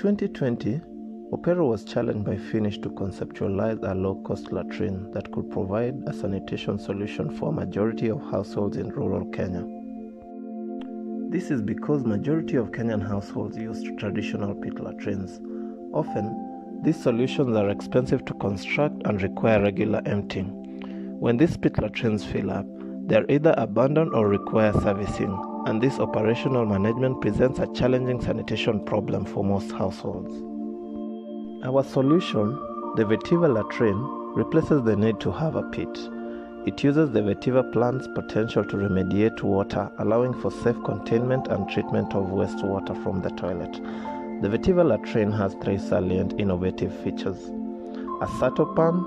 2020, Opero was challenged by FINISH to conceptualize a low cost latrine that could provide a sanitation solution for a majority of households in rural Kenya. This is because majority of Kenyan households use traditional pit latrines. Often, these solutions are expensive to construct and require regular emptying. When these pit latrines fill up, they are either abandoned or require servicing, and this operational management presents a challenging sanitation problem for most households. Our solution, the Vetiver latrine, replaces the need to have a pit. It uses the Vetiver plant's potential to remediate water, allowing for safe containment and treatment of wastewater from the toilet. The Vetiver latrine has three salient innovative features. A Sato pan,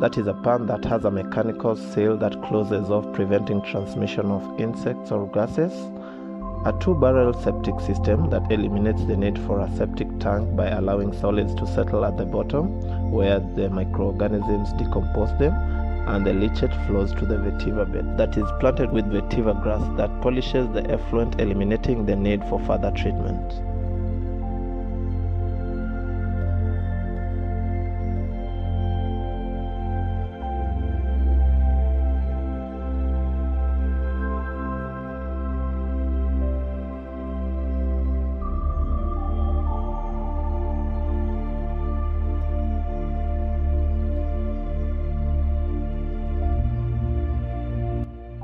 that is a pan that has a mechanical seal that closes off preventing transmission of insects or gases. A two barrel septic system that eliminates the need for a septic tank by allowing solids to settle at the bottom where the microorganisms decompose them and the leachate flows to the vetiver bed that is planted with vetiver grass that polishes the effluent eliminating the need for further treatment.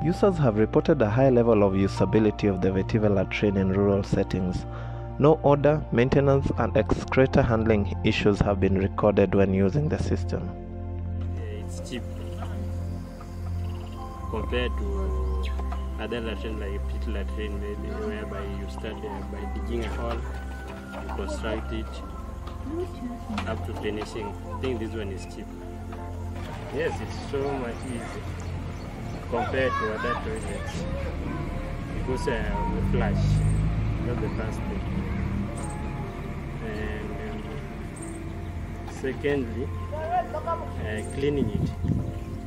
Users have reported a high level of usability of the Vetiver latrine in rural settings. No odor, maintenance, and excreta handling issues have been recorded when using the system. it's cheap compared to other latrine like pit latrine maybe whereby you start uh, by digging a hole, you construct it up to finishing. I think this one is cheap. Yes, it's so much easy compared to other toilets because uh, we flush, not the first thing. And um, secondly, uh, cleaning it,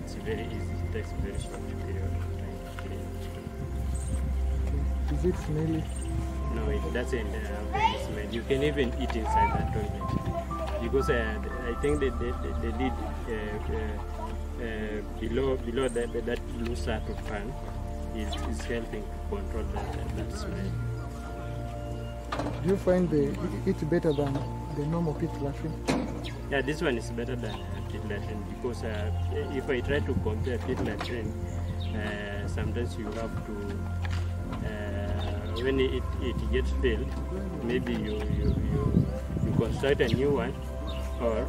it's very easy. It takes a very short period of time to clean. Is it smelly? No, it doesn't uh, smell. You can even eat inside the toilet because uh, I think they, they, they, they did uh, uh, below below that that blue sato pan is, is helping to control that, that, smell. Do you find the it better than the normal pit latrine? Yeah, this one is better than uh, pit latrine because uh, if I try to compare pit latrine, uh, sometimes you have to uh, when it, it gets filled, maybe you you, you, you construct a new one or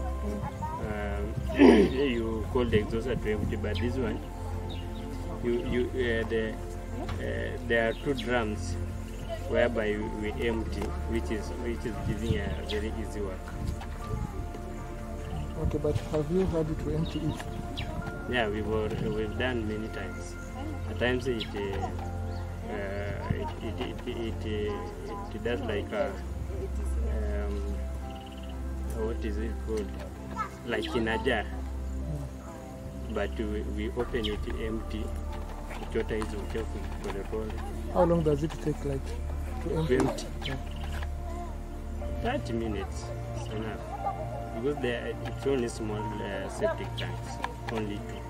um, you call the to empty. But this one, you you uh, the uh, there are two drums whereby we empty, which is which is giving a very easy work. Okay, but have you had to empty it? Yeah, we were we've done many times. At times it uh, uh, it, it, it, it, it does like a, what is it called? Like in a jar. But we, we open it empty. Uchafu polepole. How long does it take, like, to empty? Empty. Yeah. 30 minutes is enough. Because there, it's only small uh, septic tanks, only two.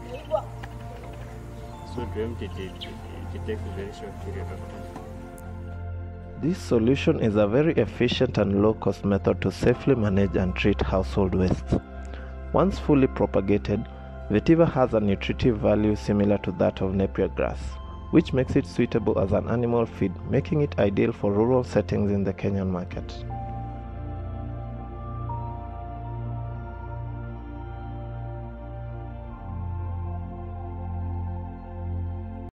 So to empty it, it, it takes a very short period of time. This solution is a very efficient and low cost method to safely manage and treat household waste. Once fully propagated, Vetiver has a nutritive value similar to that of Napier grass, which makes it suitable as an animal feed, making it ideal for rural settings in the Kenyan market.